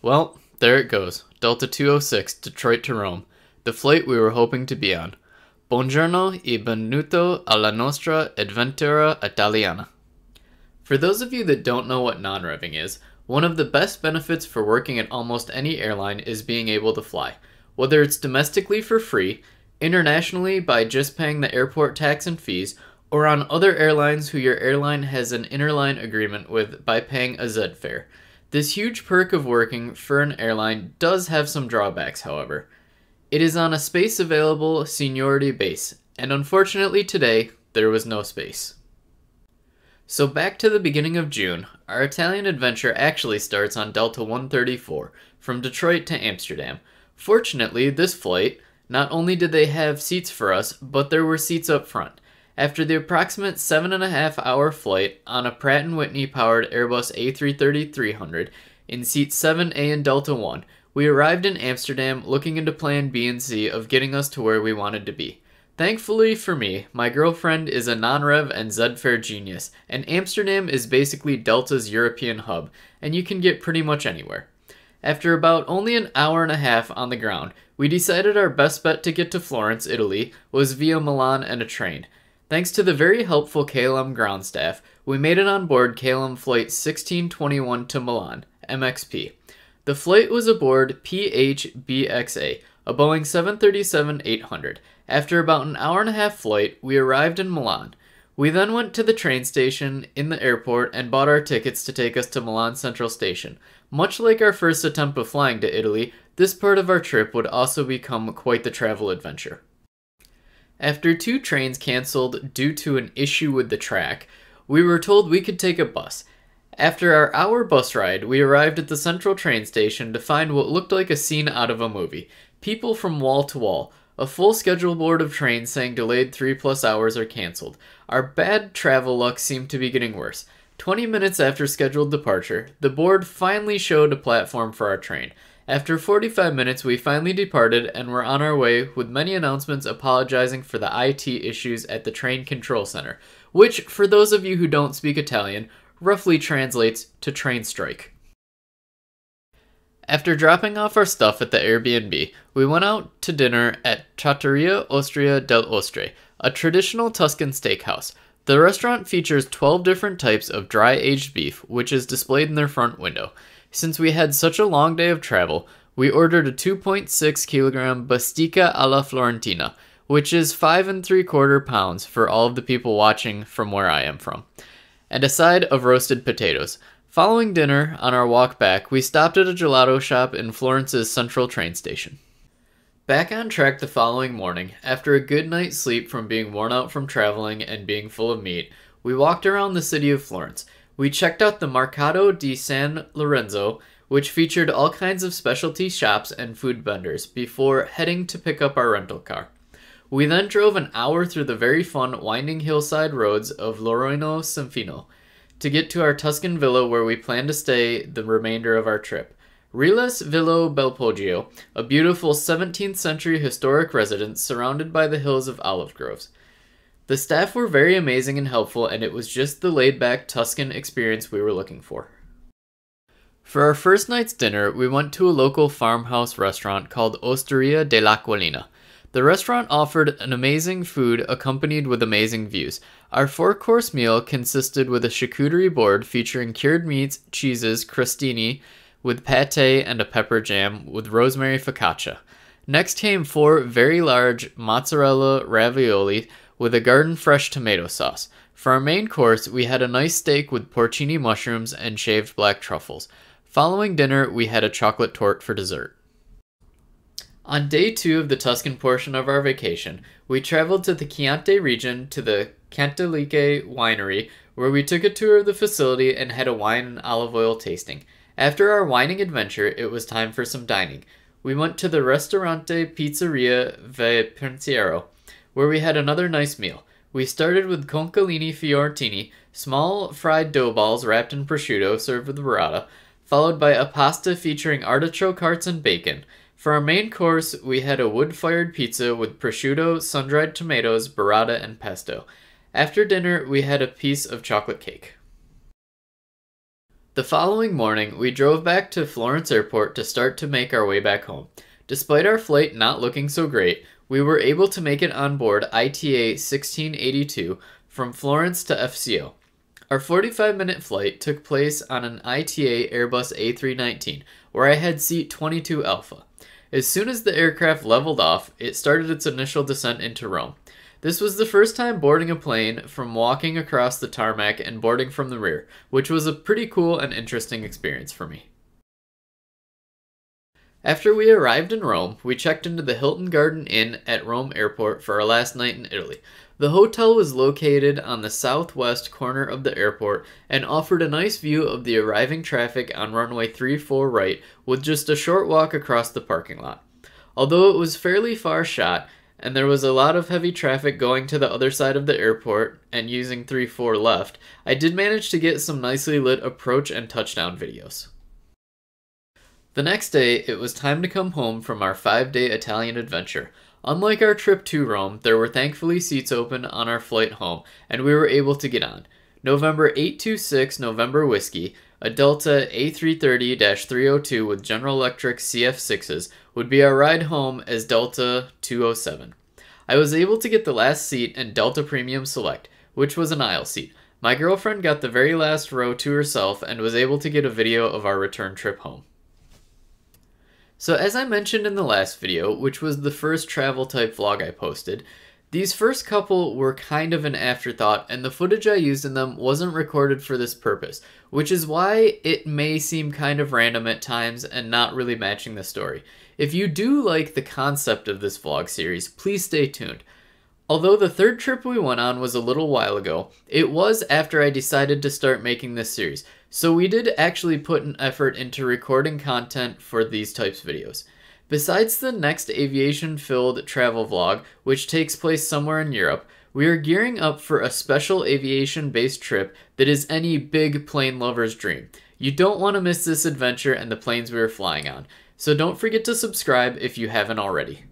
Well, there it goes. Delta 206, Detroit to Rome. The flight we were hoping to be on. Buongiorno e benvenuto alla nostra avventura italiana. For those of you that don't know what non revving is, one of the best benefits for working at almost any airline is being able to fly. Whether it's domestically for free, internationally by just paying the airport tax and fees, or on other airlines who your airline has an interline agreement with by paying a Z fare. This huge perk of working for an airline does have some drawbacks, however. It is on a space available seniority base, and unfortunately today, there was no space. So back to the beginning of June, our Italian adventure actually starts on Delta 134 from Detroit to Amsterdam. Fortunately, this flight, not only did they have seats for us, but there were seats up front. After the approximate seven and a half hour flight on a Pratt & Whitney powered Airbus A330-300 in seat 7A in Delta 1, we arrived in Amsterdam looking into plan B and C of getting us to where we wanted to be. Thankfully for me, my girlfriend is a non-rev and Z-fare genius, and Amsterdam is basically Delta's European hub, and you can get pretty much anywhere. After about only an hour and a half on the ground, we decided our best bet to get to Florence, Italy, was via Milan and a train. Thanks to the very helpful KLM ground staff, we made it on board KLM Flight 1621 to Milan, MXP. The flight was aboard PHBXA, a Boeing 737-800. After about an hour and a half flight, we arrived in Milan. We then went to the train station in the airport and bought our tickets to take us to Milan Central Station. Much like our first attempt of flying to Italy, this part of our trip would also become quite the travel adventure. After two trains canceled due to an issue with the track, we were told we could take a bus. After our hour bus ride, we arrived at the central train station to find what looked like a scene out of a movie. People from wall to wall, a full schedule board of trains saying delayed 3 plus hours or cancelled. Our bad travel luck seemed to be getting worse. 20 minutes after scheduled departure, the board finally showed a platform for our train. After 45 minutes, we finally departed and were on our way with many announcements apologizing for the IT issues at the train control center, which, for those of you who don't speak Italian, roughly translates to train strike. After dropping off our stuff at the Airbnb, we went out to dinner at Trattoria Osteria del Ostre, a traditional Tuscan steakhouse. The restaurant features 12 different types of dry aged beef, which is displayed in their front window. Since we had such a long day of travel, we ordered a 2.6 kilogram Bistecca alla Florentina, which is 5 and 3 quarter pounds for all of the people watching from where I am from, and a side of roasted potatoes. Following dinner, on our walk back, we stopped at a gelato shop in Florence's central train station. Back on track the following morning, after a good night's sleep from being worn out from traveling and being full of meat, we walked around the city of Florence. We checked out the Mercato di San Lorenzo, which featured all kinds of specialty shops and food vendors, before heading to pick up our rental car. We then drove an hour through the very fun winding hillside roads of Loreno Sanfino to get to our Tuscan villa where we plan to stay the remainder of our trip. Riles Villa Belpoggio, a beautiful 17th century historic residence surrounded by the hills of olive groves. The staff were very amazing and helpful, and it was just the laid back Tuscan experience we were looking for. For our first night's dinner, we went to a local farmhouse restaurant called Osteria dell'Aquilina. The restaurant offered an amazing food accompanied with amazing views. Our four course meal consisted with a charcuterie board featuring cured meats, cheeses, crostini, with pate and a pepper jam with rosemary focaccia. Next came four very large mozzarella ravioli with a garden fresh tomato sauce. For our main course, we had a nice steak with porcini mushrooms and shaved black truffles. Following dinner, we had a chocolate torte for dessert. On day two of the Tuscan portion of our vacation, we traveled to the Chianti region to the Cantaliche winery, where we took a tour of the facility and had a wine and olive oil tasting. After our wining adventure, it was time for some dining. We went to the Ristorante Pizzeria Ve Pensiero, where we had another nice meal. We started with concalini fiorentini, small fried dough balls wrapped in prosciutto served with burrata, followed by a pasta featuring artichoke hearts and bacon. For our main course, we had a wood fired pizza with prosciutto, sun dried tomatoes, burrata, and pesto. After dinner, we had a piece of chocolate cake. The following morning, we drove back to Florence Airport to start to make our way back home. Despite our flight not looking so great, we were able to make it on board ITA 1682 from Florence to FCO. Our 45 minute flight took place on an ITA Airbus A319, where I had seat 22 Alpha. As soon as the aircraft leveled off, it started its initial descent into Rome. This was the first time boarding a plane from walking across the tarmac and boarding from the rear, which was a pretty cool and interesting experience for me. After we arrived in Rome, we checked into the Hilton Garden Inn at Rome Airport for our last night in Italy. The hotel was located on the southwest corner of the airport and offered a nice view of the arriving traffic on runway 34 right with just a short walk across the parking lot. Although it was fairly far shot, and there was a lot of heavy traffic going to the other side of the airport and using 3-4 left, I did manage to get some nicely lit approach and touchdown videos. The next day, it was time to come home from our five-day Italian adventure. Unlike our trip to Rome, there were thankfully seats open on our flight home, and we were able to get on. November 826 November Whiskey, a Delta A330-302 with General Electric CF6s would be our ride home as Delta 207. I was able to get the last seat in Delta Premium Select, which was an aisle seat. My girlfriend got the very last row to herself and was able to get a video of our return trip home. So as I mentioned in the last video, which was the first travel type vlog I posted, these first couple were kind of an afterthought, and the footage I used in them wasn't recorded for this purpose, which is why it may seem kind of random at times and not really matching the story. If you do like the concept of this vlog series, please stay tuned. Although the third trip we went on was a little while ago, it was after I decided to start making this series, so we did actually put an effort into recording content for these types of videos. Besides the next aviation-filled travel vlog, which takes place somewhere in Europe, we are gearing up for a special aviation-based trip that is any big plane lover's dream. You don't want to miss this adventure and the planes we are flying on, so don't forget to subscribe if you haven't already.